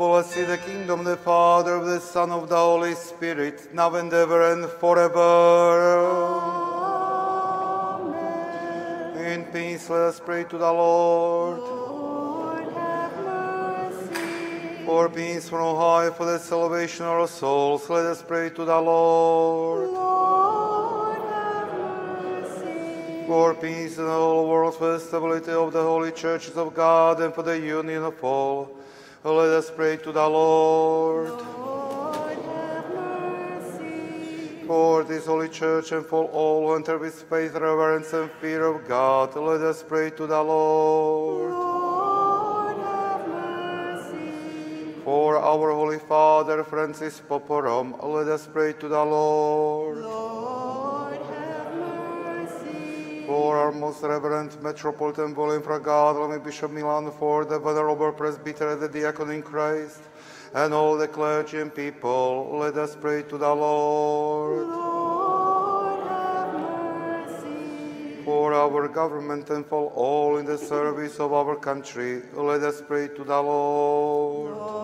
Blessed the kingdom, of the Father, of the Son, of the Holy Spirit, now and ever and forever. In peace, let us pray to the Lord. Lord, have mercy. For peace from high, for the salvation of our souls, let us pray to the Lord. Lord, have mercy. For peace in the whole world, for the stability of the holy churches of God, and for the union of all, let us pray to the Lord. Lord, have mercy. For this holy church and for all who enter with faith, reverence, and fear of God, let us pray to the Lord. Lord, have mercy. For our Holy Father, Francis Poporom, let us pray to the Lord. Lord, our most reverend Metropolitan Volume for God, Bishop Milan, for the Venerable Presbyter and the Diacon in Christ, and all the clergy and people, let us pray to the Lord. Lord. For our government and for all in the service of our country, let us pray to the Lord. Lord,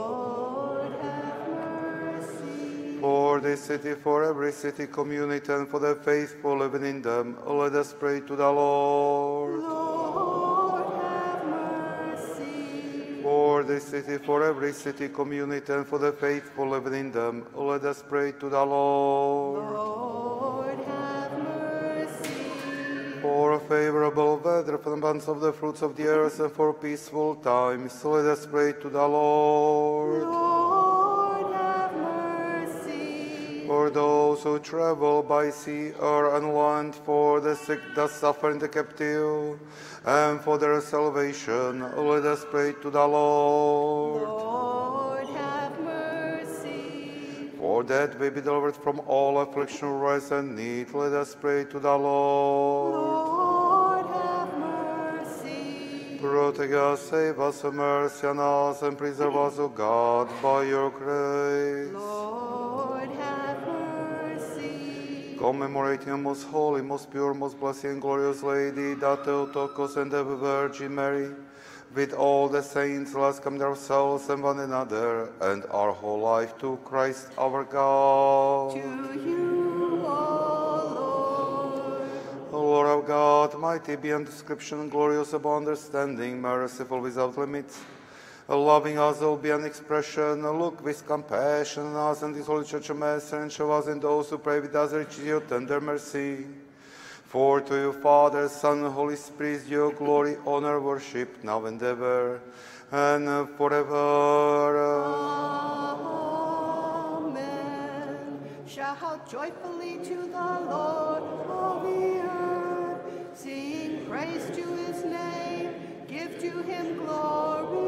For this city, for every city, community, and for the faithful living in them, oh, let us pray to the Lord. Lord, have mercy. For this city, for every city, community, and for the faithful living in them, oh, let us pray to the Lord. Lord, have mercy. For a favorable weather, for the abundance of the fruits of the earth, and for peaceful times, let us pray to the Lord. Lord, For those who travel by sea or on land, for the sick, the suffering, the captive, and for their salvation, let us pray to the Lord. Lord, have mercy. For that we be delivered from all affliction, rise and need, let us pray to the Lord. Lord, have mercy. Protect us, save us, mercy on us, and preserve us, O God, by your grace. Lord, Commemorating a most holy, most pure, most blessed and glorious Lady, that Theotokos and the Virgin Mary, with all the saints, let us commend ourselves and one another, and our whole life to Christ our God. To you, O Lord. O Lord our God, mighty beyond description, glorious above understanding, merciful without limits, loving us all an expression, a look with compassion on us and this holy church of Mass, and show us and those who pray with us riches your tender mercy. For to you, Father, Son, Holy Spirit, your glory, honor, worship, now and ever, and forever. Amen. Shout joyfully to the Lord, all the earth. Sing praise to his name. Give to him. Glory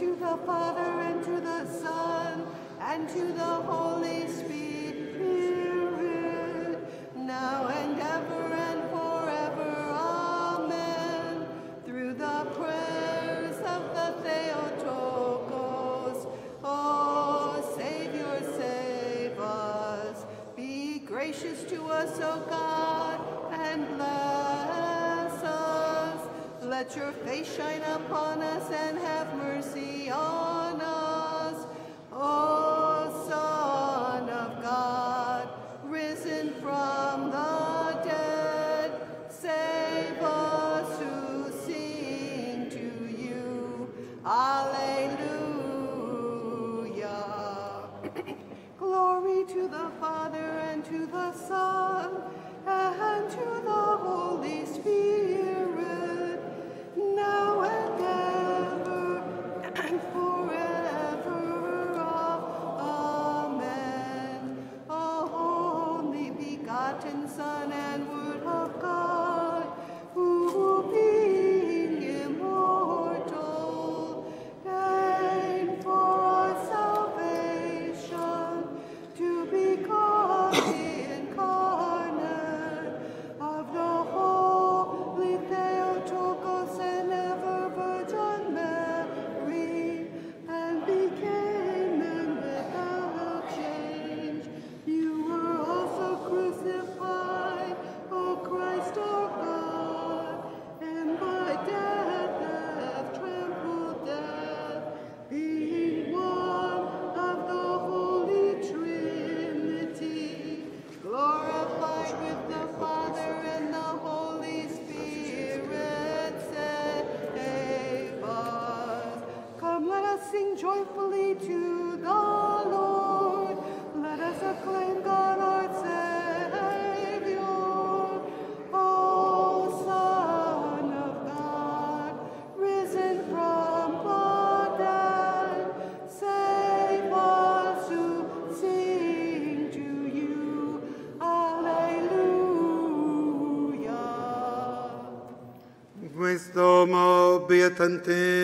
to the Father and to the Son and to the Holy Spirit, now and ever Let your face shine upon us and have mercy on us. Be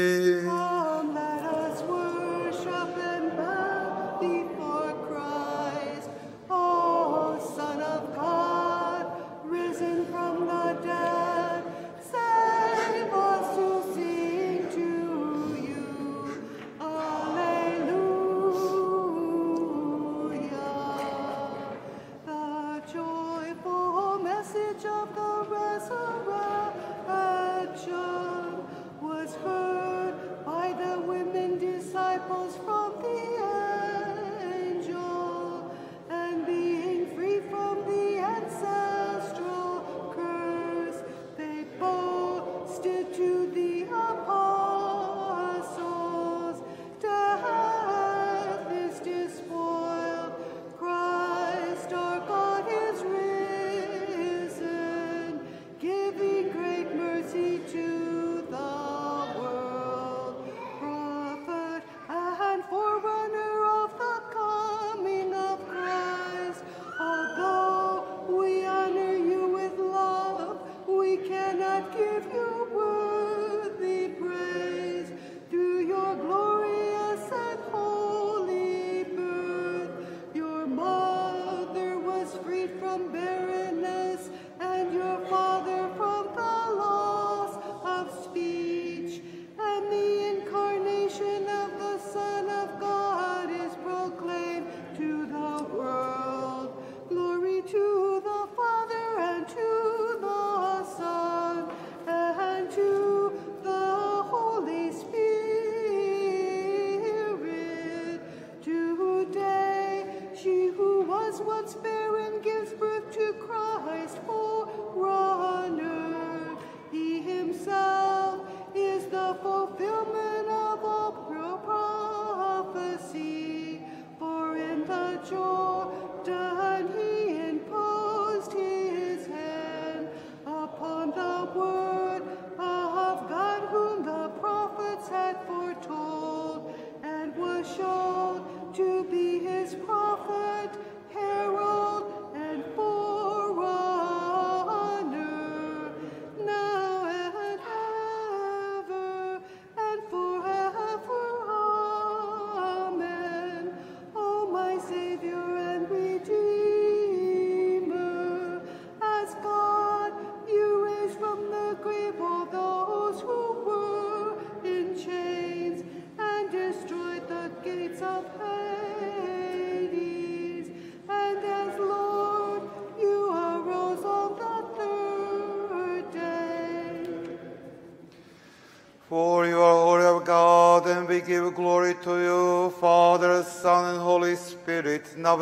Now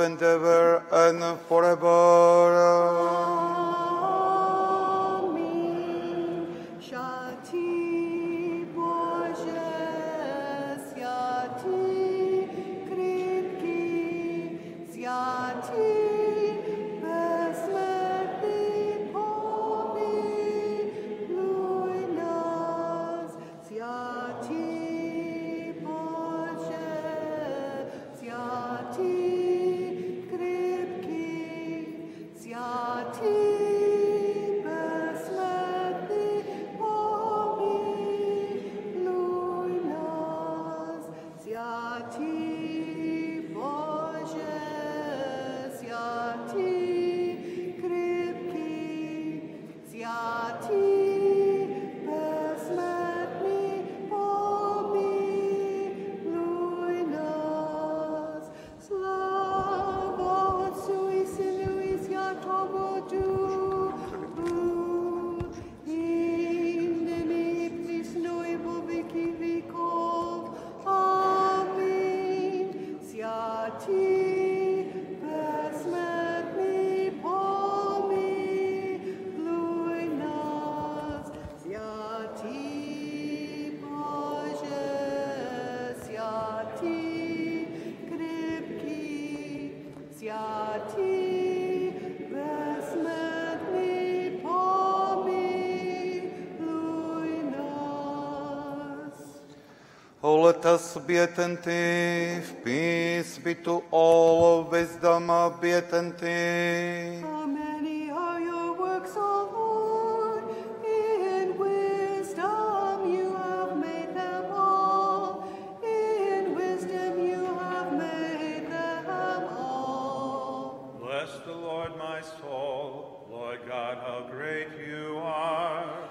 be attentive. Peace be to all of wisdom, be attentive. How many are your works, O Lord? In wisdom you have made them all. In wisdom you have made them all. Bless the Lord, my soul. Lord God, how great you are.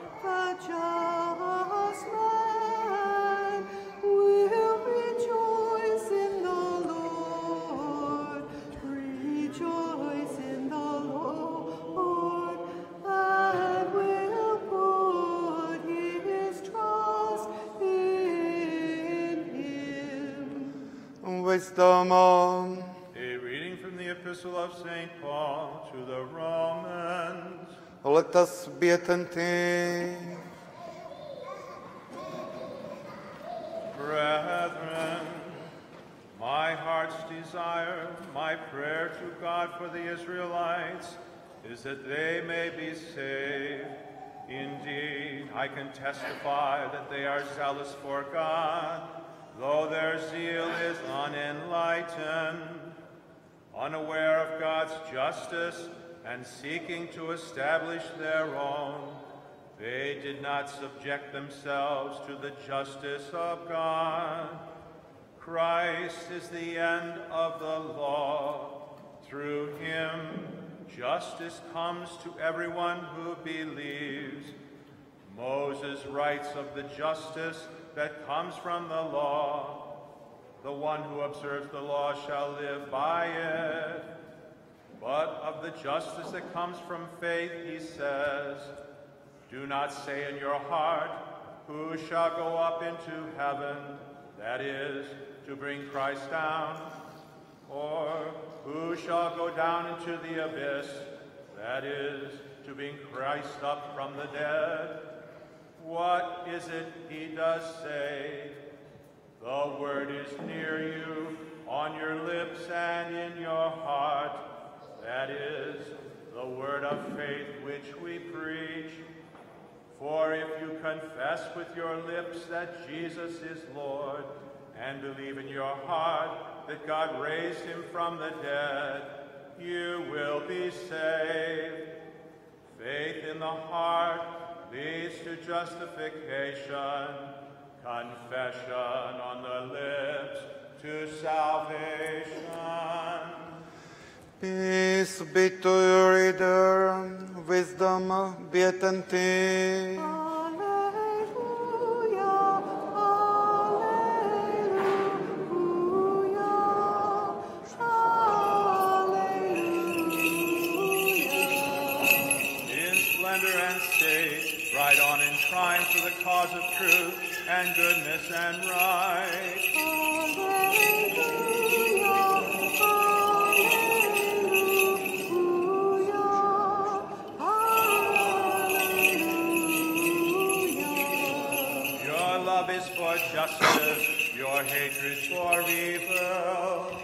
Wisdom. A reading from the Epistle of St. Paul to the Romans. Let us be attentive. Brethren, my heart's desire, my prayer to God for the Israelites, is that they may be saved. Indeed, I can testify that they are zealous for God, though their zeal is unenlightened, unaware of God's justice and seeking to establish their own. They did not subject themselves to the justice of God. Christ is the end of the law. Through him, justice comes to everyone who believes. Moses writes of the justice that comes from the law. The one who observes the law shall live by it. But of the justice that comes from faith, he says, Do not say in your heart, Who shall go up into heaven? That is, to bring Christ down. Or, Who shall go down into the abyss? That is, to bring Christ up from the dead. What is it he does say? The word is near you, on your lips and in your heart. That is the word of faith which we preach. For if you confess with your lips that Jesus is Lord, and believe in your heart that God raised him from the dead, you will be saved. Faith in the heart leads to justification, confession on the lips to salvation. Peace be to you, reader. Wisdom, be attentive. For the cause of truth and goodness and right. Your love is for justice, your hatred for evil.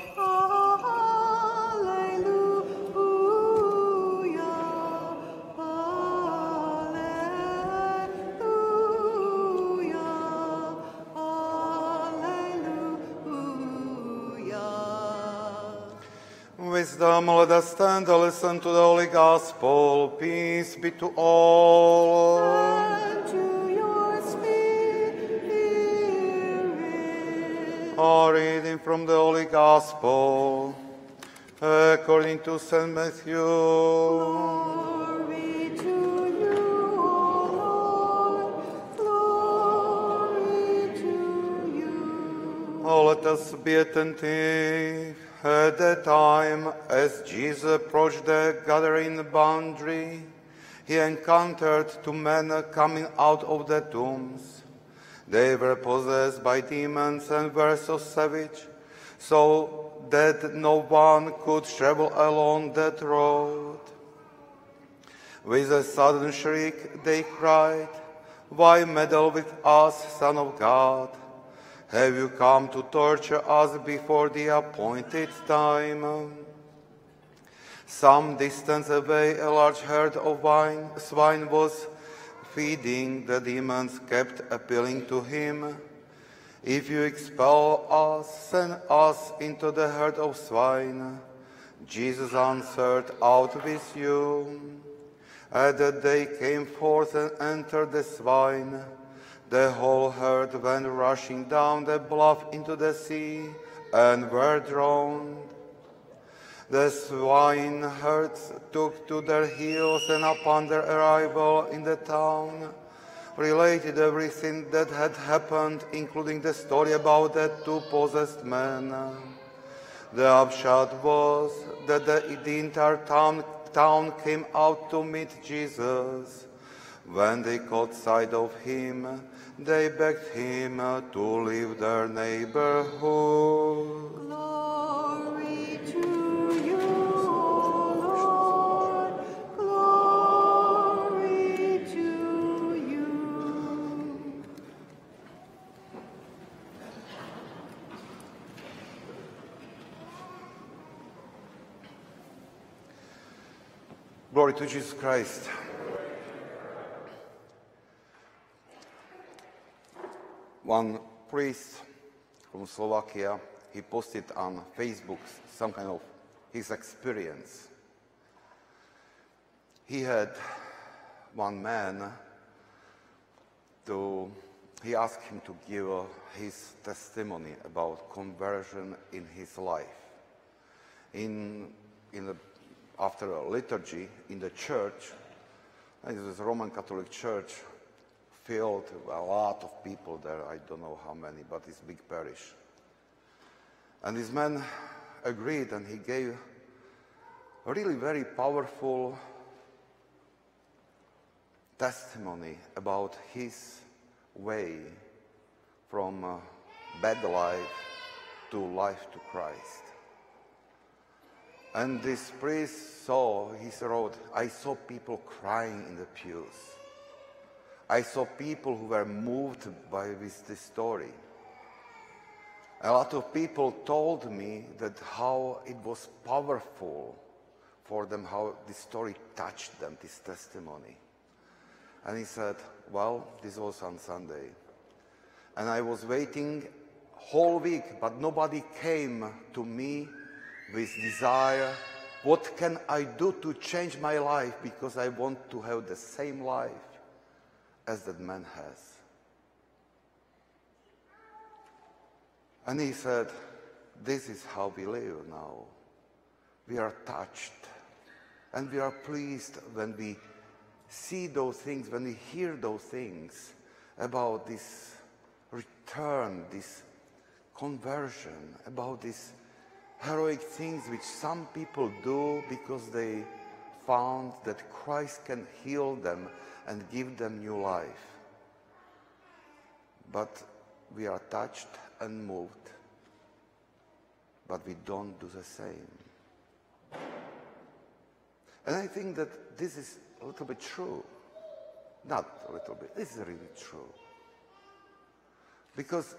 Wisdom, let us stand and listen to the Holy Gospel. Peace be to all. And to your spirit. A reading from the Holy Gospel according to St. Matthew. Glory to you, O Lord. Glory to you. Oh, let us be attentive. At that time, as Jesus approached the Gadarene boundary, he encountered two men coming out of the tombs. They were possessed by demons and were so savage, so that no one could travel along that road. With a sudden shriek, they cried, Why meddle with us, Son of God? Have you come to torture us before the appointed time? Some distance away, a large herd of wine, swine was feeding. The demons kept appealing to him. If you expel us, send us into the herd of swine. Jesus answered, Out with you. And they came forth and entered the swine, the whole herd went rushing down the bluff into the sea and were drowned. The swineherds took to their heels and upon their arrival in the town, related everything that had happened, including the story about the two possessed men. The upshot was that the, the entire town, town came out to meet Jesus. When they caught sight of him, they begged him to leave their neighborhood. Glory to you, Lord. Glory to you. Glory to Jesus Christ. One priest from Slovakia, he posted on Facebook some kind of his experience. He had one man to, he asked him to give his testimony about conversion in his life. In, in the, after a liturgy in the church, it was a Roman Catholic church, filled a lot of people there. I don't know how many, but it's big parish. And this man agreed, and he gave a really very powerful testimony about his way from uh, bad life to life to Christ. And this priest saw, he wrote, I saw people crying in the pews. I saw people who were moved by this, story. A lot of people told me that how it was powerful for them, how this story touched them, this testimony. And he said, well, this was on Sunday. And I was waiting whole week, but nobody came to me with desire, what can I do to change my life because I want to have the same life as that man has. And he said, This is how we live now. We are touched and we are pleased when we see those things, when we hear those things about this return, this conversion, about these heroic things which some people do because they found that Christ can heal them and give them new life. But we are touched and moved, but we don't do the same. And I think that this is a little bit true. Not a little bit, this is really true. Because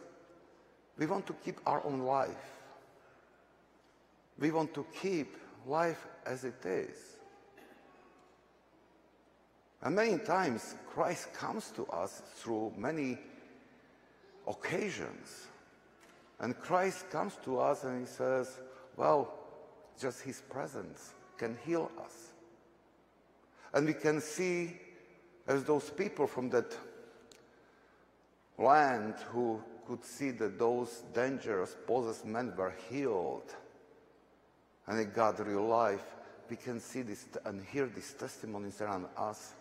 we want to keep our own life. We want to keep life as it is. And many times Christ comes to us through many occasions. And Christ comes to us and he says, well, just his presence can heal us. And we can see as those people from that land who could see that those dangerous possessed men were healed and they got real life, we can see this and hear these testimonies around us.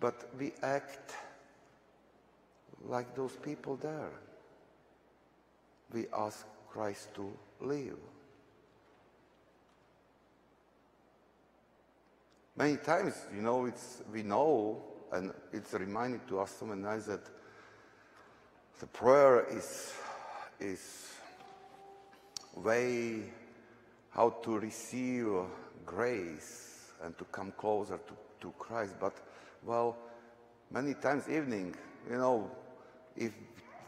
But we act like those people there. We ask Christ to live. Many times, you know, it's, we know, and it's reminded to us so many times that the prayer is, is way how to receive grace and to come closer to, to Christ. But, well, many times evening, you know, if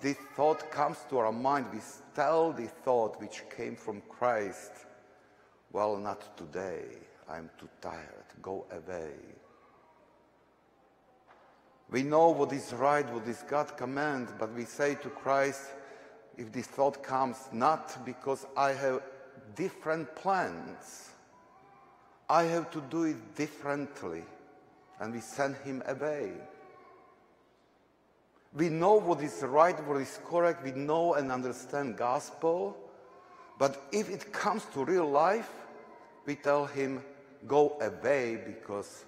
this thought comes to our mind, we tell the thought which came from Christ, well, not today. I'm too tired. Go away. We know what is right, what is God command, but we say to Christ, if this thought comes, not because I have different plans, I have to do it differently, and we send him away. We know what is right, what is correct, we know and understand gospel, But if it comes to real life, we tell him, go away because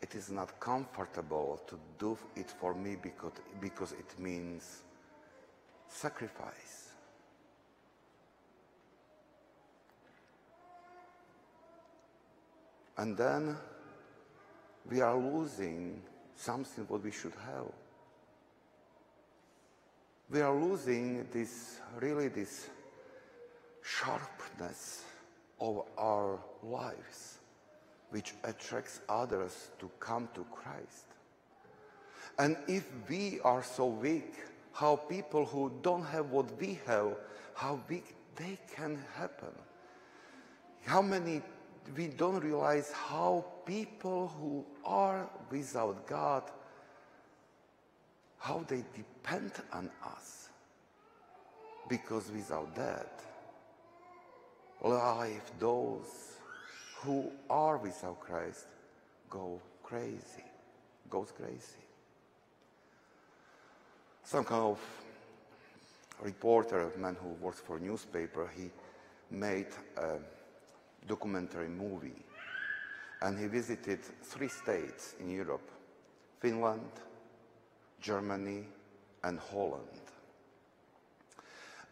it is not comfortable to do it for me because, because it means sacrifice. And then we are losing something what we should have. We are losing this, really this sharpness of our lives, which attracts others to come to Christ. And if we are so weak, how people who don't have what we have, how big they can happen. How many we don't realize how people who are without God, how they depend on us. Because without that, life, those who are without Christ go crazy, goes crazy. Some kind of reporter, a man who works for a newspaper, he made a documentary movie and he visited three states in Europe, Finland, Germany, and Holland.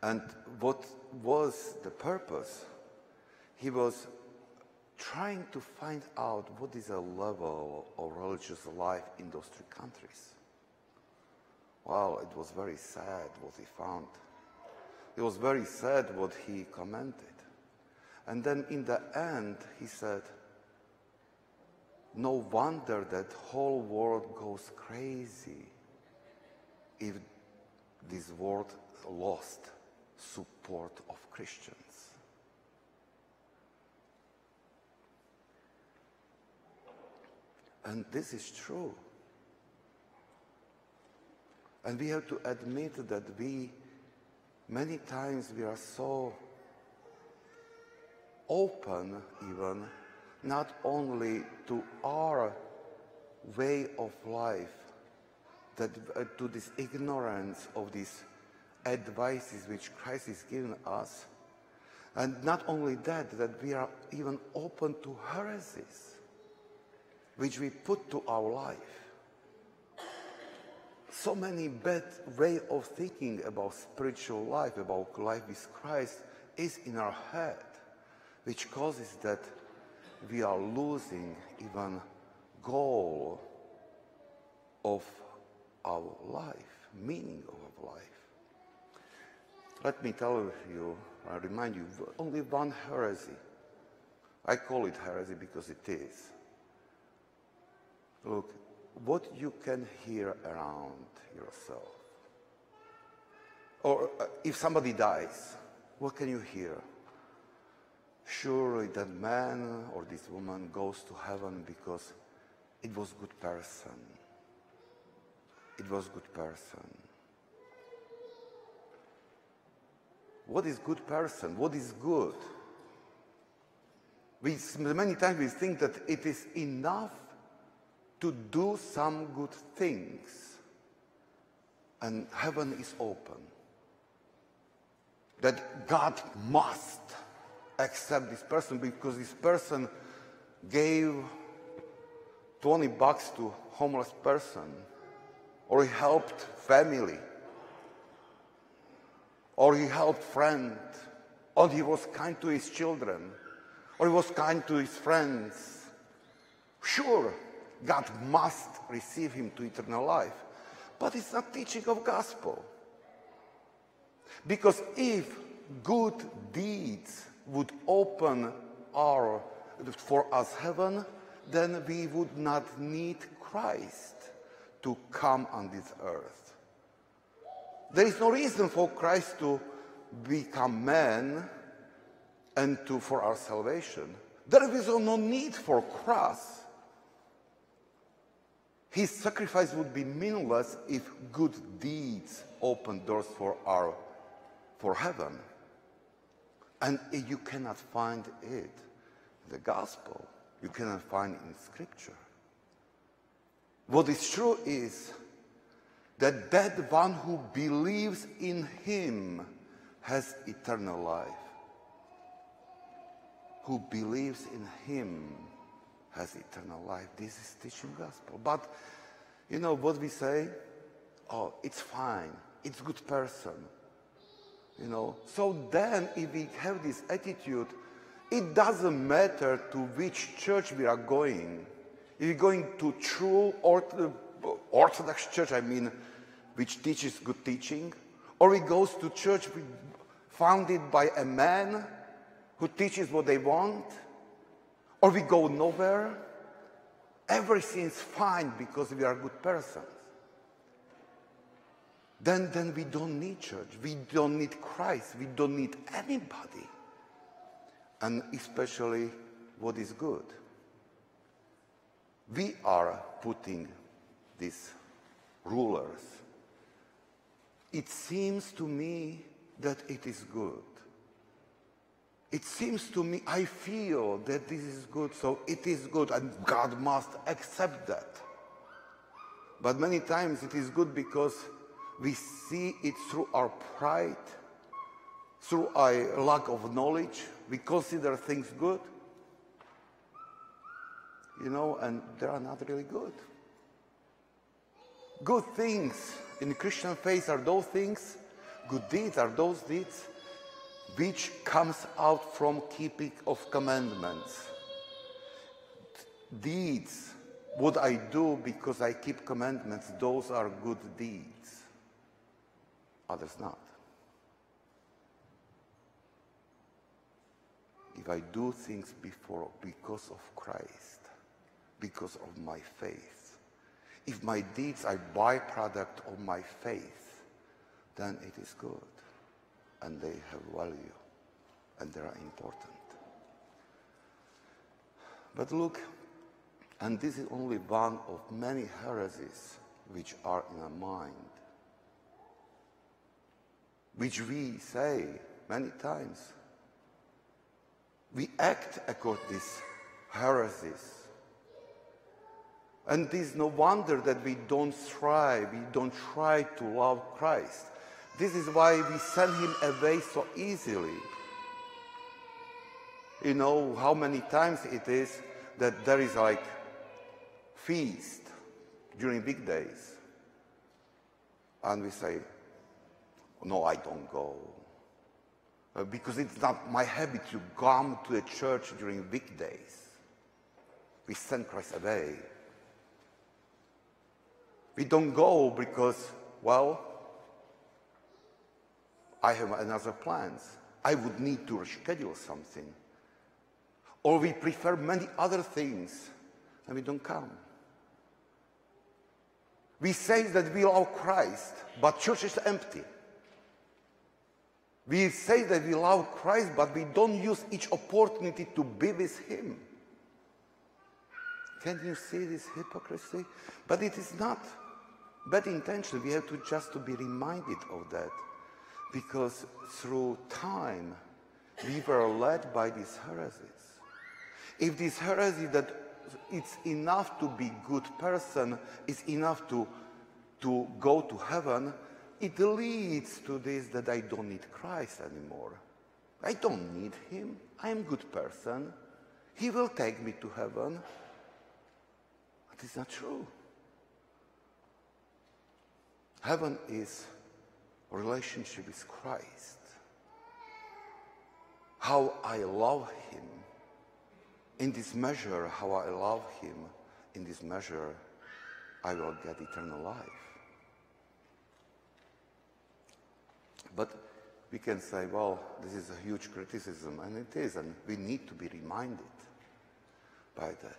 And what was the purpose he was trying to find out what is a level of religious life in those three countries. Well, it was very sad what he found. It was very sad what he commented. And then in the end, he said, no wonder that whole world goes crazy if this world lost support of Christians. And this is true. And we have to admit that we, many times, we are so open, even, not only to our way of life, that uh, to this ignorance of these advices which Christ is giving us, and not only that, that we are even open to heresies which we put to our life. So many bad way of thinking about spiritual life, about life with Christ is in our head, which causes that we are losing even goal of our life, meaning of our life. Let me tell you, I remind you, only one heresy. I call it heresy because it is Look, what you can hear around yourself. Or uh, if somebody dies, what can you hear? Surely that man or this woman goes to heaven because it was good person. It was good person. What is good person? What is good? We, many times we think that it is enough to do some good things, and heaven is open. That God must accept this person because this person gave 20 bucks to homeless person or he helped family or he helped friend or he was kind to his children or he was kind to his friends sure God must receive him to eternal life. But it's not teaching of gospel. Because if good deeds would open our for us heaven, then we would not need Christ to come on this earth. There is no reason for Christ to become man and to for our salvation. There is no need for cross his sacrifice would be meaningless if good deeds open doors for our for heaven. And you cannot find it in the gospel. You cannot find it in scripture. What is true is that that one who believes in him has eternal life. who believes in him has eternal life. This is teaching gospel. But you know what we say? Oh, it's fine. It's good person. You know. So then if we have this attitude, it doesn't matter to which church we are going. If you're going to true Orthodox church, I mean, which teaches good teaching, or he goes to church founded by a man who teaches what they want, or we go nowhere, everything's fine because we are good persons. Then, then we don't need church. We don't need Christ. We don't need anybody. And especially what is good. We are putting these rulers. It seems to me that it is good. It seems to me, I feel that this is good, so it is good, and God must accept that. But many times it is good because we see it through our pride, through our lack of knowledge. We consider things good, you know, and they are not really good. Good things in the Christian faith are those things, good deeds are those deeds which comes out from keeping of commandments. Deeds, what I do because I keep commandments, those are good deeds. Others not. If I do things before because of Christ, because of my faith, if my deeds are byproduct of my faith, then it is good and they have value and they are important. But look, and this is only one of many heresies which are in our mind, which we say many times. We act according to these heresies. And it is no wonder that we don't try, we don't try to love Christ. This is why we send him away so easily. You know how many times it is that there is like feast during big days. And we say, no, I don't go. Uh, because it's not my habit to come to a church during weekdays. We send Christ away. We don't go because, well, I have another plans. I would need to reschedule something. Or we prefer many other things and we don't come. We say that we love Christ, but church is empty. We say that we love Christ, but we don't use each opportunity to be with Him. Can you see this hypocrisy? But it is not bad intention. We have to just to be reminded of that because through time we were led by these heresies. If this heresy that it's enough to be good person is enough to, to go to heaven, it leads to this that I don't need Christ anymore. I don't need him. I am good person. He will take me to heaven. But it's not true. Heaven is relationship with Christ, how I love Him, in this measure, how I love Him, in this measure, I will get eternal life. But we can say, well, this is a huge criticism, and it is, and we need to be reminded by that.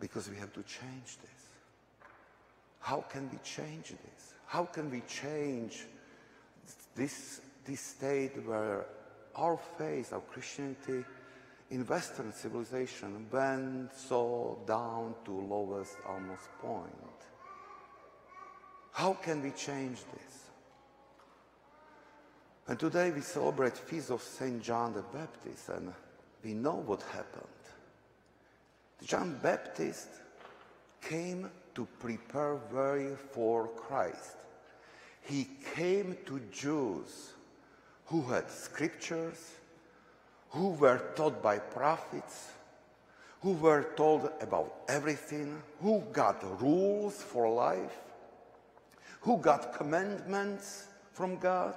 Because we have to change this. How can we change this? How can we change this, this state where our faith, our Christianity in Western civilization went so down to lowest almost point? How can we change this? And today we celebrate feast of Saint John the Baptist, and we know what happened. John Baptist came to prepare way for Christ. He came to Jews who had scriptures, who were taught by prophets, who were told about everything, who got rules for life, who got commandments from God,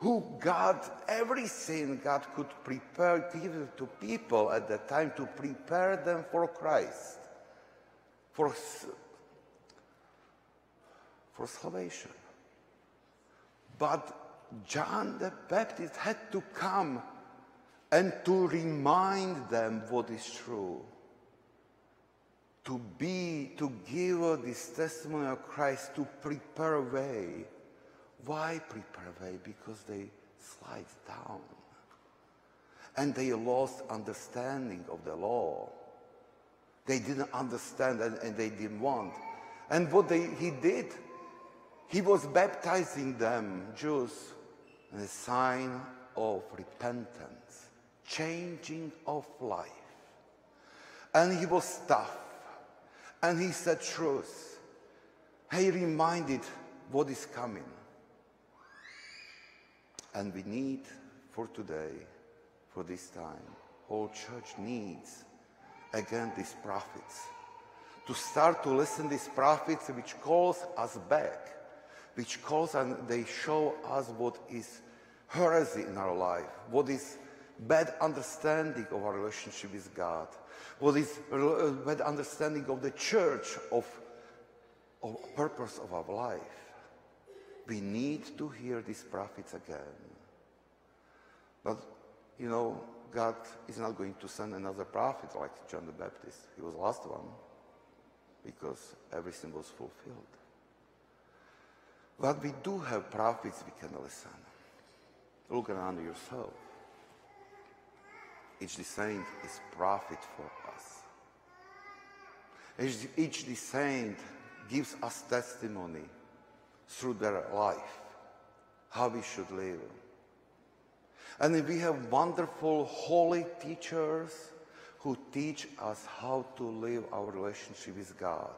who God, everything God could prepare, give to people at that time to prepare them for Christ, for, for salvation. But John the Baptist had to come and to remind them what is true. To be, to give this testimony of Christ, to prepare a way. Why prepare way? Because they slide down. And they lost understanding of the law. They didn't understand and, and they didn't want. And what they, he did, he was baptizing them, Jews, in a sign of repentance, changing of life. And he was tough. And he said truth. He reminded what is coming. And we need for today, for this time, all church needs again these prophets to start to listen these prophets which calls us back which calls and they show us what is heresy in our life, what is bad understanding of our relationship with God, what is uh, bad understanding of the church, of, of purpose of our life. We need to hear these prophets again. But, you know, God is not going to send another prophet like John the Baptist. He was the last one because everything was fulfilled. But we do have prophets we can listen. Look around yourself. Each saint is prophet for us. Each, each saint gives us testimony through their life, how we should live. And we have wonderful holy teachers who teach us how to live our relationship with God.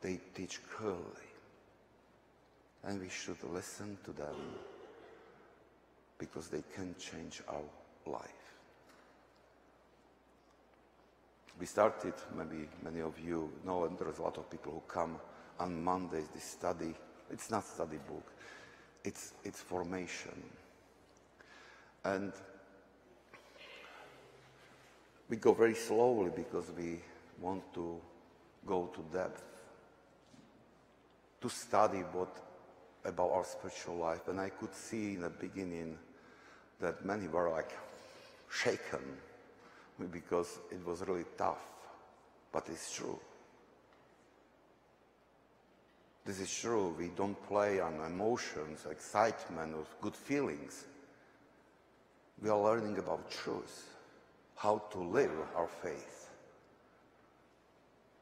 They teach clearly and we should listen to them because they can change our life. We started, maybe many of you know, and there's a lot of people who come on Mondays, this study. It's not study book, it's, it's formation. And we go very slowly because we want to go to depth, to study what about our spiritual life. And I could see in the beginning that many were like shaken because it was really tough. But it's true. This is true. We don't play on emotions, excitement, or good feelings. We are learning about truth, how to live our faith,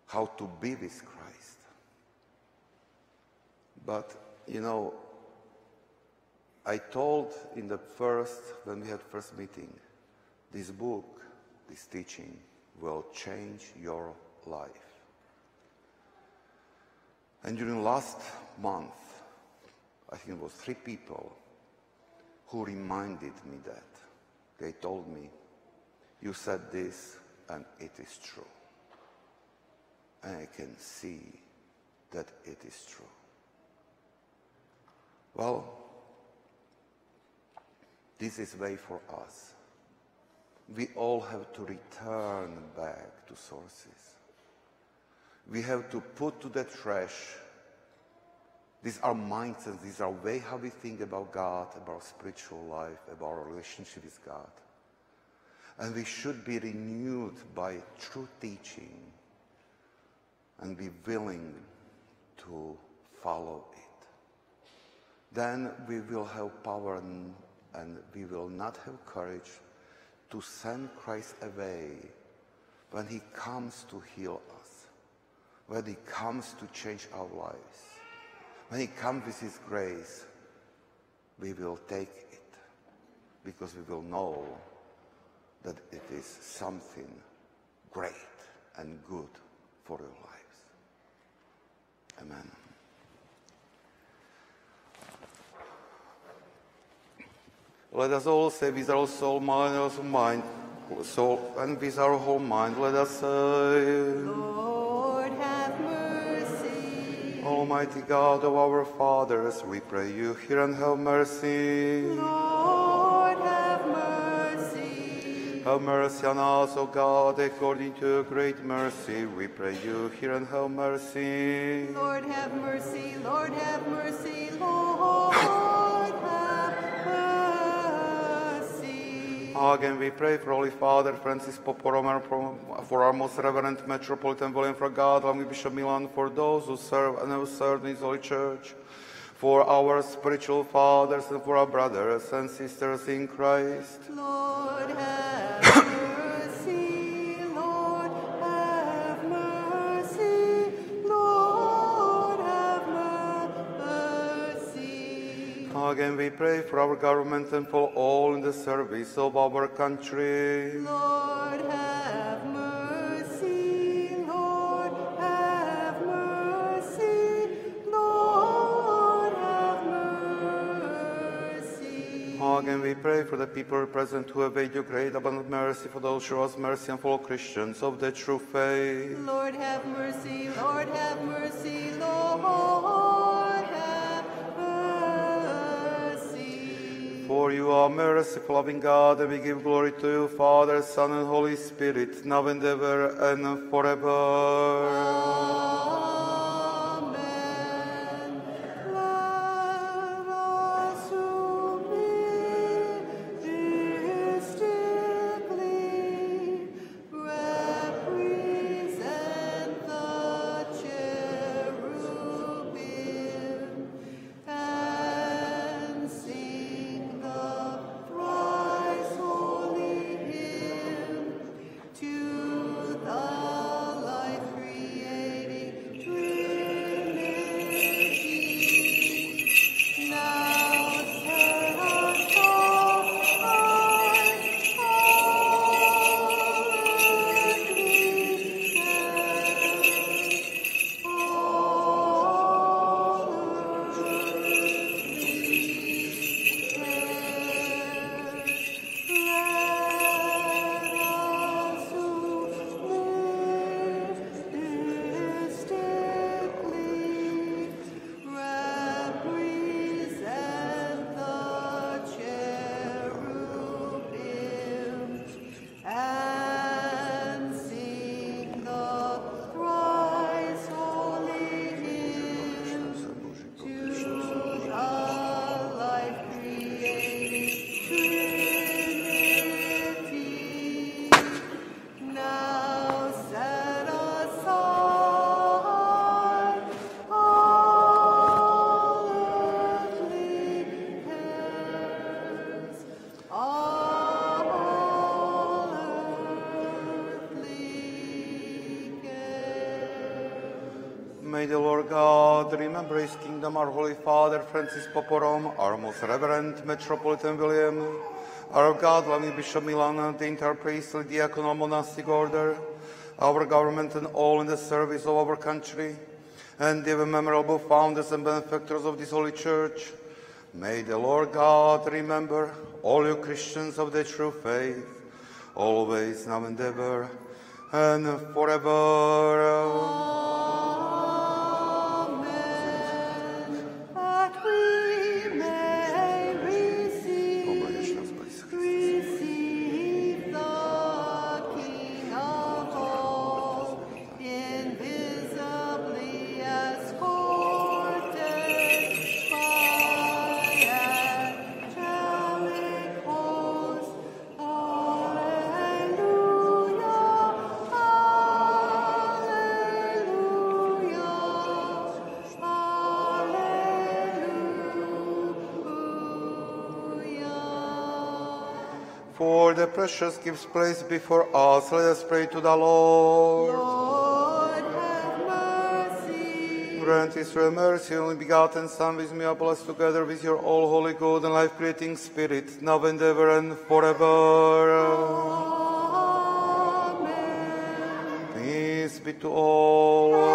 how to be with Christ. But you know, I told in the first, when we had first meeting, this book, this teaching will change your life. And during last month, I think it was three people who reminded me that. They told me, you said this and it is true. And I can see that it is true. Well, this is way for us. We all have to return back to sources. We have to put to the trash these are mindsets, these are way how we think about God, about spiritual life, about our relationship with God. And we should be renewed by true teaching and be willing to follow it then we will have power and, and we will not have courage to send Christ away when he comes to heal us, when he comes to change our lives. When he comes with his grace, we will take it because we will know that it is something great and good for your lives. Amen. Let us all say with our soul, mind, soul, and with our whole mind, let us say, Lord. Almighty God of our fathers, we pray you, hear and have mercy. Lord, have mercy. Have mercy on us, O God, according to your great mercy. We pray you, hear and have mercy. Lord, have mercy. Lord, have mercy. Lord, Again, we pray for Holy Father Francis Pope of Rome, for our most reverend Metropolitan William for God, and Bishop Milan, for those who serve and have served in His Holy Church, for our spiritual fathers and for our brothers and sisters in Christ. Lord, Again, we pray for our government and for all in the service of our country. Lord, have mercy. Lord, have mercy. Lord, have mercy. Again, we pray for the people present who have made you great abundant mercy, for those show us mercy and follow Christians of the true faith. Lord, have mercy. Lord, have mercy. Lord, For you are merciful, loving God, and we give glory to you, Father, Son, and Holy Spirit, now and ever and forever. Amen. Kingdom, our Holy Father Francis Pope of Rome, our most reverend Metropolitan William, our God loving Bishop Milan, the entire priestly diaconal monastic order, our government and all in the service of our country, and the memorable founders and benefactors of this holy church. May the Lord God remember all you Christians of the true faith, always, now and ever, and forever. Precious gifts placed before us, let us pray to the Lord. Lord, have mercy. Grant Israel mercy, only begotten Son, with me, blessed together with your all holy, good, and life creating Spirit, now and ever and forever. Amen. Peace be to all.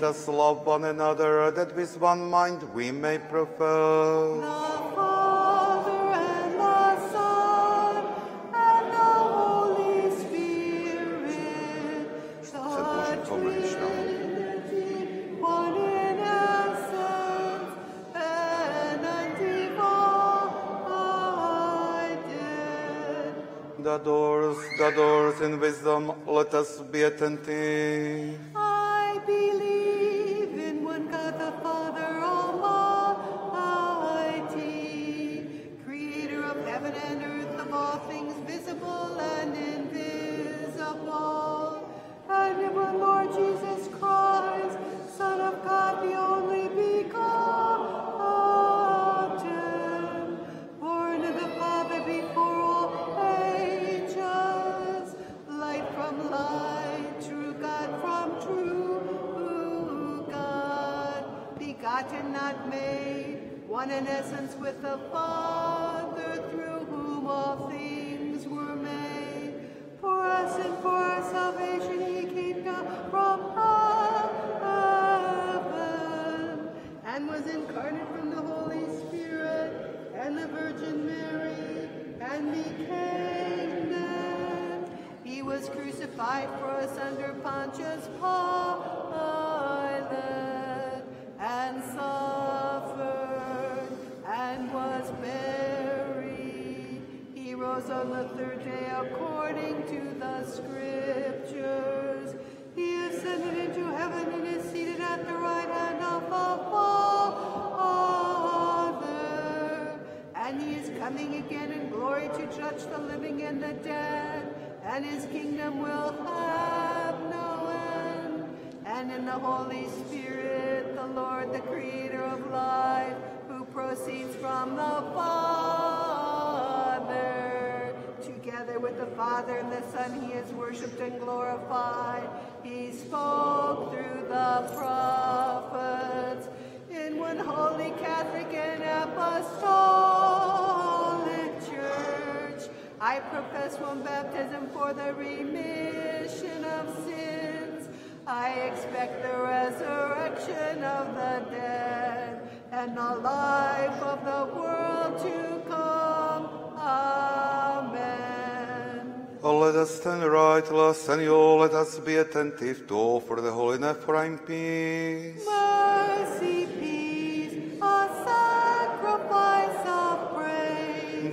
Let us love one another, that with one mind we may prefer. The Father and the Son and the Holy Spirit, the Boże, pomyśl nam. Trinity, one in essence and undivided. The doors, the doors in wisdom, let us be attentive. The living and the dead, and his kingdom will have no end. And in the Holy Spirit, the Lord, the creator of life, who proceeds from the Father, together with the Father and the Son, he is worshipped and glorified. He spoke through the prophets in one holy Catholic and Apostolic I profess one baptism for the remission of sins. I expect the resurrection of the dead and the life of the world to come. Amen. Oh, let us stand right, and you let us be attentive to offer the holy Nephilim peace. Mercy,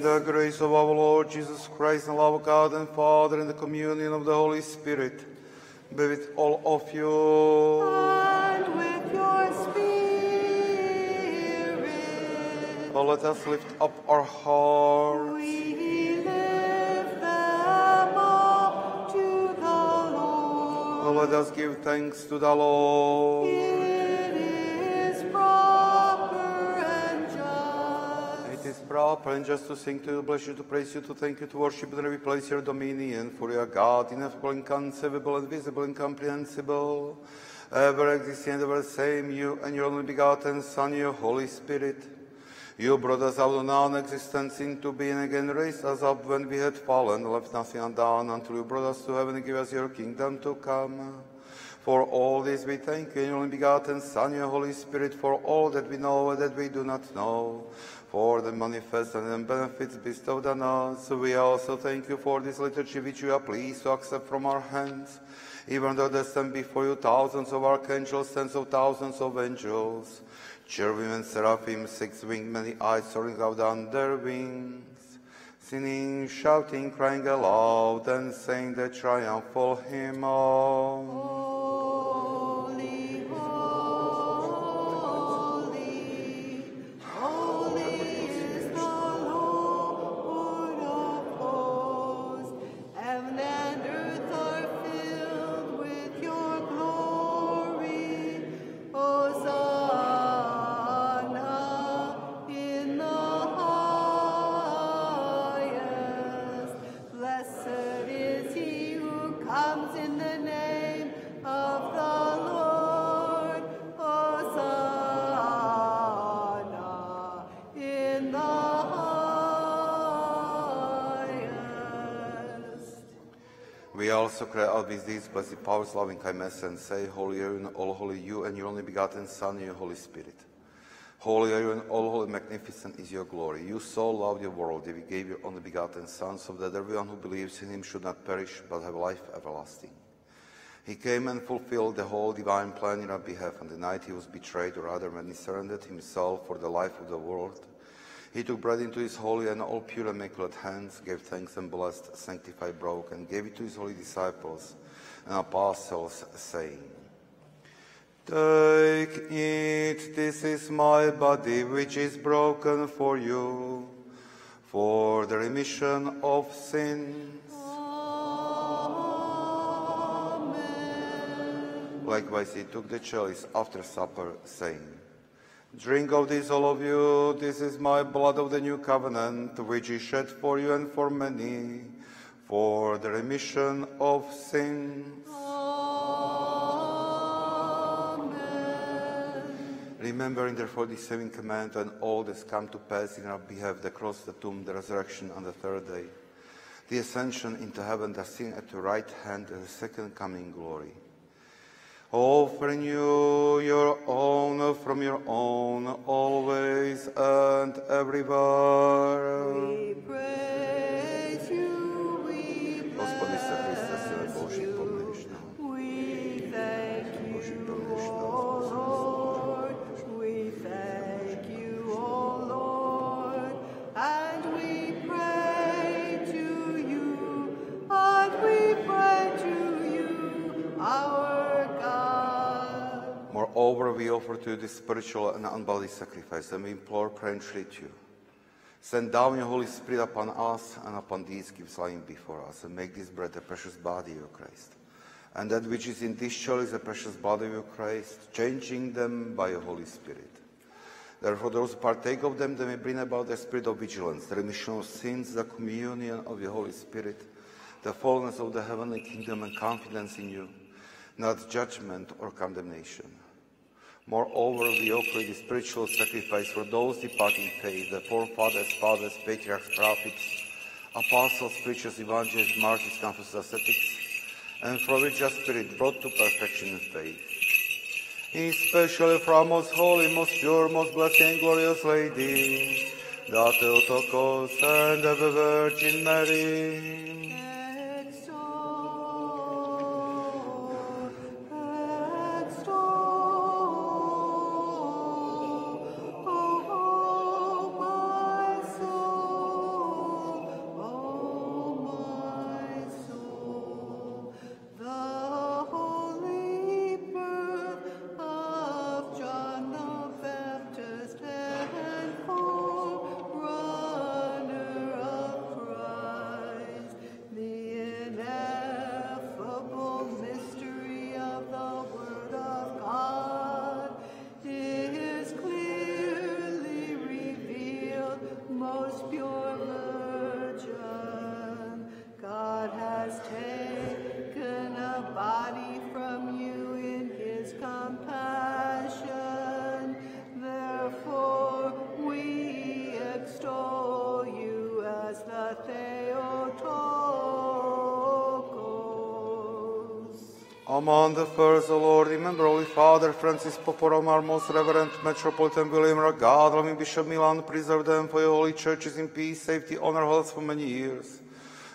The grace of our Lord Jesus Christ and love of God and Father and the communion of the Holy Spirit be with all of you. And with your spirit, Oh, let us lift up our hearts. we lift them up to the Oh, Lord. let us give thanks to the Lord. Proper and just to sing to you, bless you, to praise you, to thank you, to worship and replace your dominion. For you are God, ineffable, inconceivable, invisible, incomprehensible, ever existing and ever same, you and your only begotten Son, your Holy Spirit. You brought us out of non-existence into being again, raised us up when we had fallen, left nothing undone until you brought us to heaven and gave us your kingdom to come. For all this we thank you, your only begotten Son, your Holy Spirit, for all that we know and that we do not know, for the manifest and benefits bestowed on us. We also thank you for this liturgy which you are pleased to accept from our hands, even though there stand before you thousands of archangels, tens of thousands of angels, cherubim and seraphim, six-winged, many eyes soaring out their wings singing, shouting, crying aloud, and saying the triumphal hymn. Holy, Out with these blessed powers, loving kindness, and say, Holy you and all holy you, and your only begotten Son, and your Holy Spirit. Holy you and all holy, magnificent is your glory. You so loved your world that you gave your only begotten Son, so that everyone who believes in him should not perish, but have life everlasting. He came and fulfilled the whole divine plan in our behalf on the night he was betrayed, or rather when he surrendered himself for the life of the world. He took bread into his holy and all pure and immaculate hands, gave thanks and blessed, sanctified, broke, and gave it to his holy disciples and apostles, saying, Take, eat, this is my body which is broken for you, for the remission of sins. Amen. Likewise, he took the chalice after supper, saying, Drink of this, all of you. This is my blood of the new covenant, which is shed for you and for many, for the remission of sins. Remembering therefore the seventh commandment and all that's come to pass in our behalf, the cross, the tomb, the resurrection on the third day, the ascension into heaven, the sitting at the right hand, and the second coming glory offering you your own from your own, always and everywhere. We praise Moreover, we offer to you this spiritual and unbody sacrifice, and we implore, pray, entreat you. Send down your Holy Spirit upon us and upon these gifts lying before us, and make this bread the precious body of Christ. And that which is in this chalice the precious body of Christ, changing them by your Holy Spirit. Therefore, those who partake of them, they may bring about the spirit of vigilance, the remission of sins, the communion of the Holy Spirit, the fullness of the heavenly kingdom, and confidence in you, not judgment or condemnation. Moreover, we offer the spiritual sacrifice for those departing faith, the forefathers, fathers, patriarchs, prophets, apostles, preachers, evangelists, martyrs, confessors, ascetics, and for just spirit brought to perfection in faith. Especially for our most holy, most pure, most blessed and glorious Lady, the Theotokos and ever Virgin Mary. Among the first, O Lord, remember Holy Father Francis Pope of Rome, our most reverend Metropolitan William, our God, loving Bishop Milan, preserve them for your holy churches in peace, safety, honor, health for many years,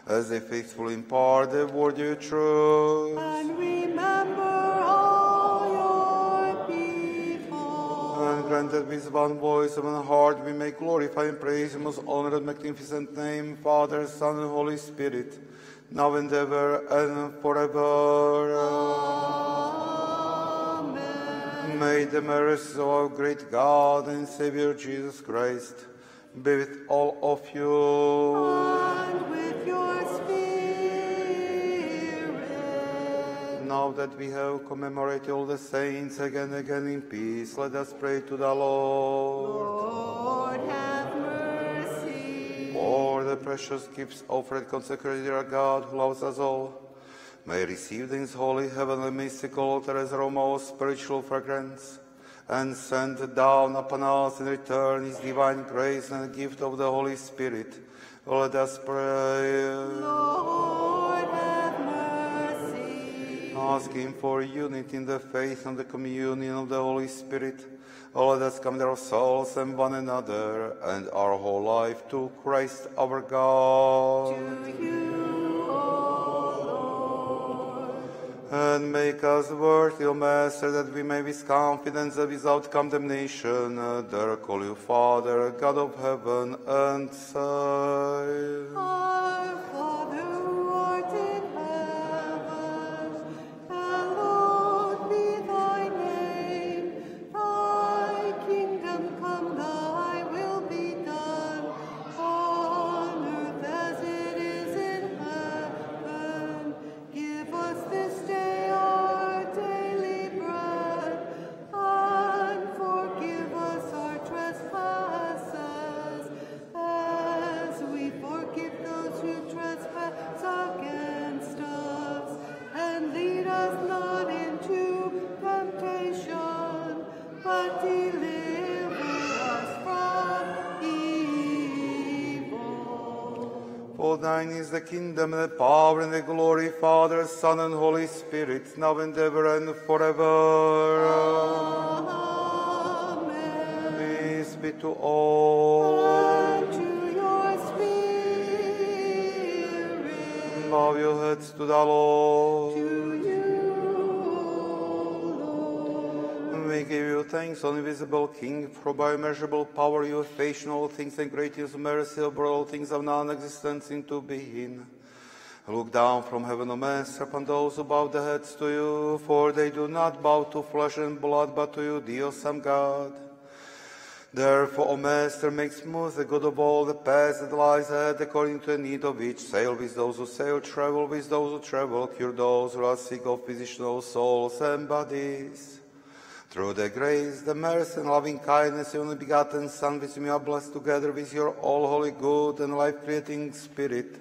as they faithfully impart the word of your truth. And remember all your people. And grant that with one voice and one heart we may glorify and praise your most honored and magnificent name, Father, Son, and Holy Spirit, now and ever and forever. Amen. May the mercy of our great God and Savior Jesus Christ be with all of you. And with your spirit. Now that we have commemorated all the saints again and again in peace, let us pray to the Lord. Lord, the precious gifts offered, consecrated to our God who loves us all, may receive his holy heavenly mystical altar as aroma of spiritual fragrance, and send down upon us in return his divine grace and gift of the Holy Spirit. Let us pray. Lord, have asking for unity in the faith and the communion of the Holy Spirit. Let us commend our souls and one another and our whole life to Christ our God. To you, O Lord. And make us worthy, O Master, that we may with confidence and without condemnation dare call you Father, God of heaven and earth. The kingdom, and the power, and the glory, Father, Son, and Holy Spirit, now and ever and forever. Amen. Peace be to all. And to your spirit. Bow your heads to the Lord. To you, give you thanks, O invisible King, for by immeasurable power you have fashioned all things and greatest mercy have brought all things of non-existence into being. Look down from heaven, O Master, upon those who bow their heads to you, for they do not bow to flesh and blood, but to you, the awesome God. Therefore, O Master, make smooth the good of all the paths that lies ahead according to the need of each. Sail with those who sail, travel with those who travel, cure those who are sick of physician souls and bodies. Through the grace, the mercy, and loving kindness, your only begotten Son, with whom you are blessed together with your all holy, good, and life creating Spirit,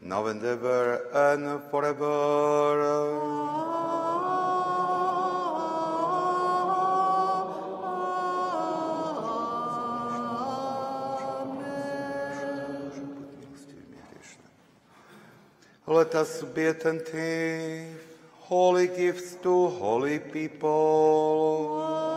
now and ever and forever. Amen. Let us be attentive. Holy gifts to holy people.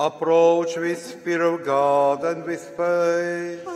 Approach with fear of God and with faith.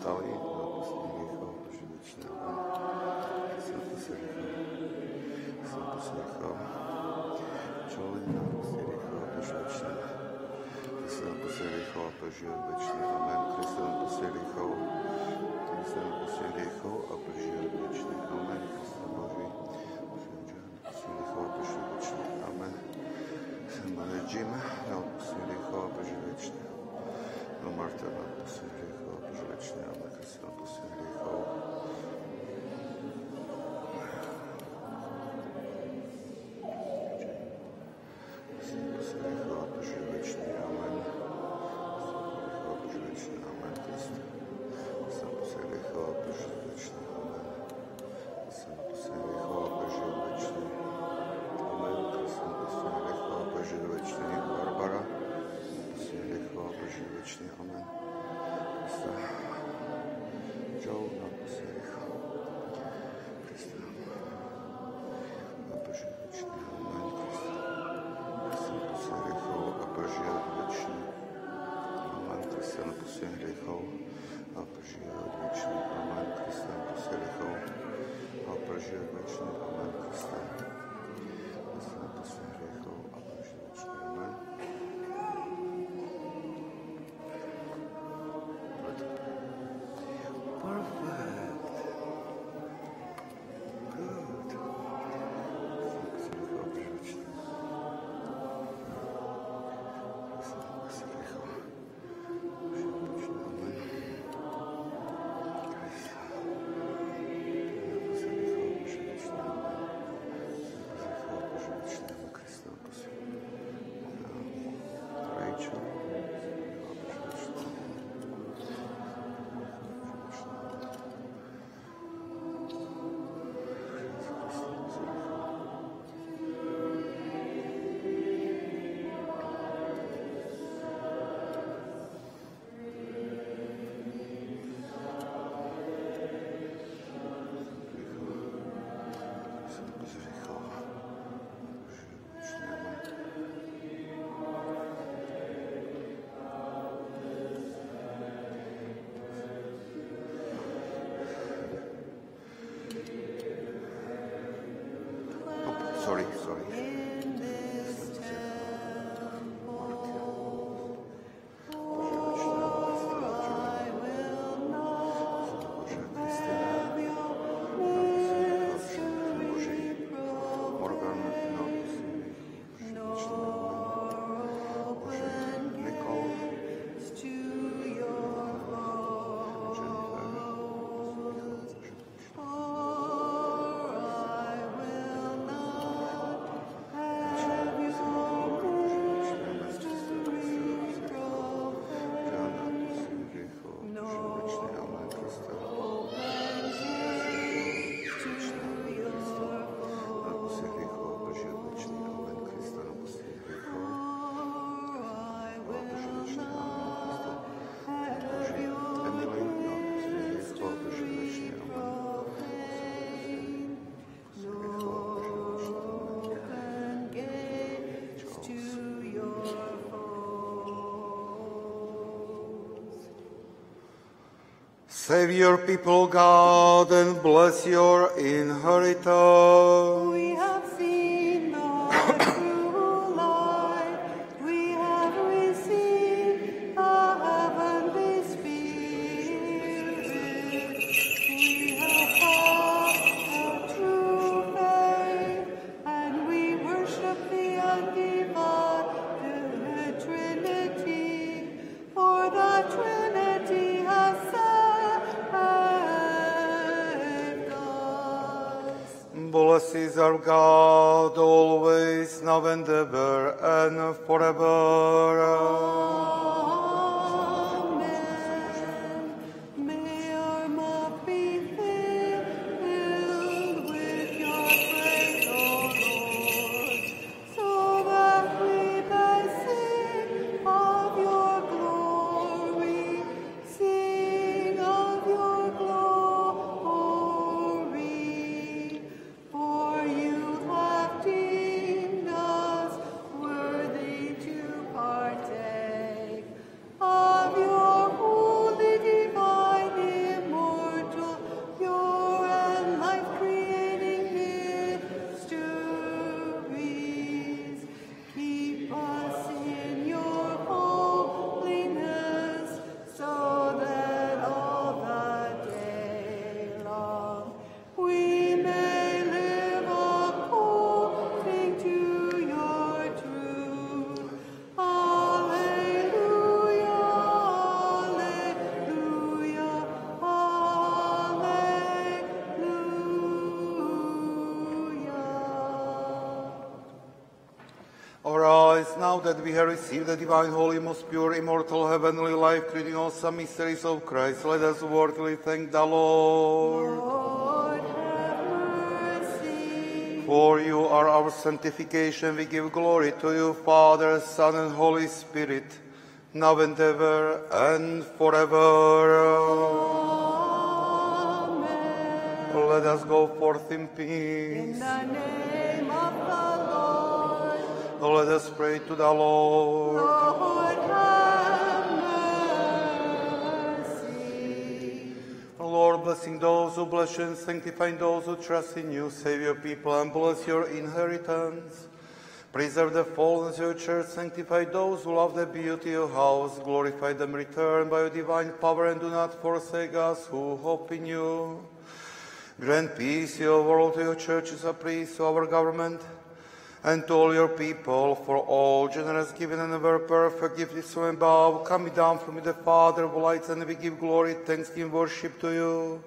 stali na posledný výchov živočného. Som to srdchal. Som to srdchal. Čo len na posledný výchov do živočného. Ty si na posledný výchov a prežijú večný. Amen. Ty si na posledný výchov. Ty si na posledný výchov a prežijú večný. Amen. Ty si na posledný výchov a prežijú večný. Amen. Sem. Numartę na Apostol Wielkiego, Dużoleczny Anna Krystyna Apostol Wielkiego. Apostol Wielkiego. svých hriechov a prožívat věčný amen Krista, po svých hriechov a prožívat věčný amen Krista, po svých hriechov a Save your people, God, and bless your inheritance. That we have received the divine, holy, most pure, immortal, heavenly life, creating all awesome mysteries of Christ. Let us worthily thank the Lord. Lord, have mercy. For you are our sanctification. We give glory to you, Father, Son, and Holy Spirit, now and ever, and forever. Amen. Let us go forth in In peace. the us pray to the Lord. Lord, have mercy. Lord, blessing those who bless you and sanctifying those who trust in you, save your people and bless your inheritance. Preserve the fallen of your church, sanctify those who love the beauty of your house, glorify them, return by your divine power, and do not forsake us who hope in you. Grant peace, your world, to your churches, a priest, to our government, and to all your people, for all generous giving and ever perfect gifts from above, coming down from the Father of lights, and we give glory, thanksgiving, worship to you,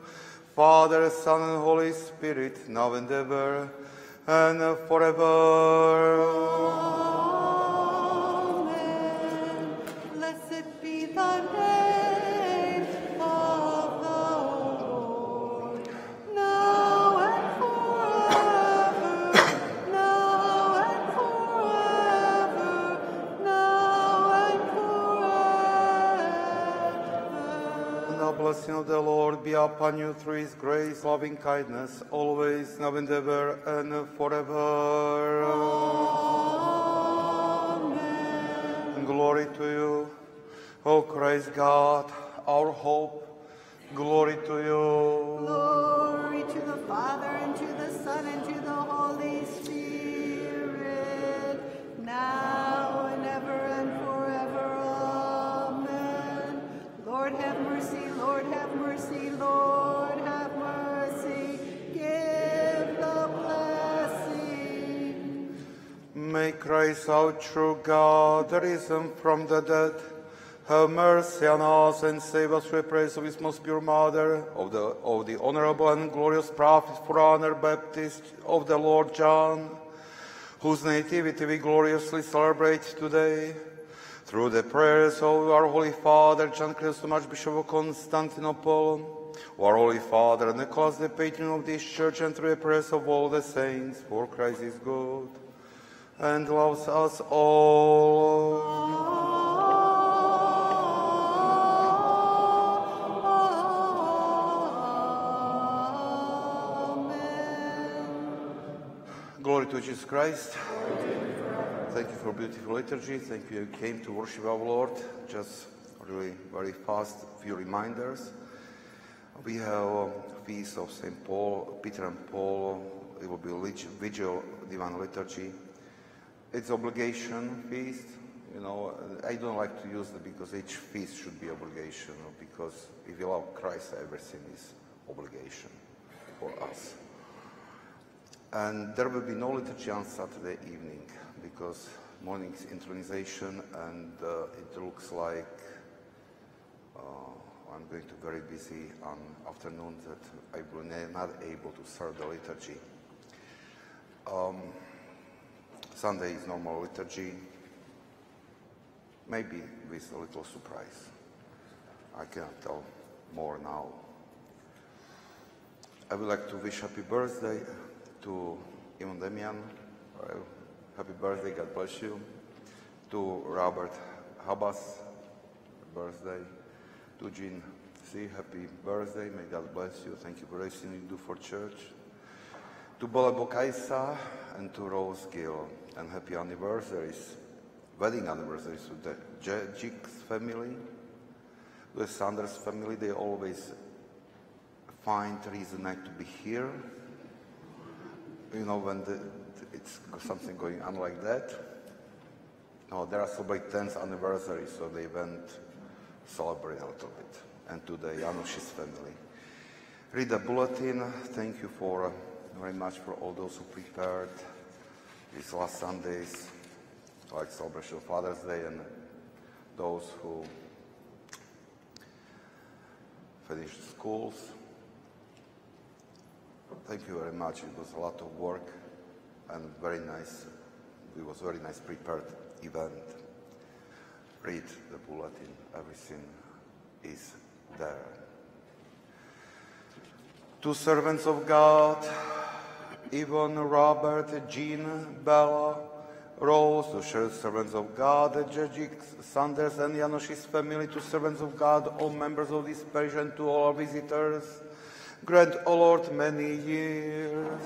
Father, Son, and Holy Spirit, now and ever, and forever. Upon you through his grace, loving kindness, always, now and ever, and forever. Amen. Our true God, risen from the dead, have mercy on us and save us the praise of his most pure mother, of the, of the honorable and glorious prophet, forerunner Baptist, of the Lord John, whose nativity we gloriously celebrate today. Through the prayers of our Holy Father, John Chrysostom, Archbishop of Constantinople, our Holy Father, Nicholas, the patron of this church, and through the prayers of all the saints, for Christ is good and loves us all. Amen. Glory to Jesus Christ. Thank you for beautiful liturgy. Thank you you came to worship our Lord. Just really very fast few reminders. We have feast of Saint Paul, Peter and Paul. It will be lig- vigil, divine liturgy. It's obligation feast. You know, I don't like to use it because each feast should be obligation. Because if you love Christ, everything is obligation for us. And there will be no liturgy on Saturday evening because morning is intronization and uh, it looks like uh, I'm going to be very busy on afternoon that I will not able to serve the liturgy. Um, Sunday is normal liturgy, maybe with a little surprise. I cannot tell more now. I would like to wish happy birthday to Ivan Demian. Happy birthday, God bless you. To Robert Habas, birthday. To Jean C, happy birthday. May God bless you. Thank you for everything you do for church. To Bola Bokaisa and to Rose Gill. And happy anniversaries, wedding anniversaries to the Jigs family, the Sanders family. They always find reason not to be here. You know, when the, it's something going on like that. No, they are celebrating 10th anniversary, so they went celebrate a little bit. And to the Janush's family. Read the bulletin. Thank you for uh, very much for all those who prepared these last Sundays, like celebration of Father's Day, and those who finished schools. Thank you very much. It was a lot of work and very nice. It was very nice prepared event. Read the bulletin. Everything is there. Two servants of God, Yvonne, Robert, Jean, Bella, Rose, two share- servants of God, Jajik, Sanders, and Janoshi's family, two servants of God, all members of this parish, and to all our visitors. Grant, O Lord, many years.